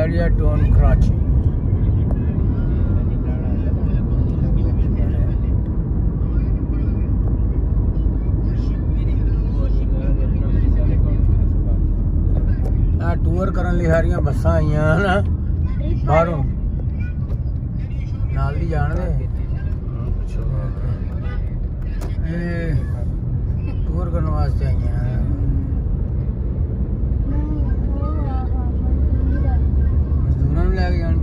Area Don Karachi. Tour कर लिए बसा ही हैं ना बारों नाली जाने टूर करने वाले चाहिए हैं ഇല്ലാതെയാണ്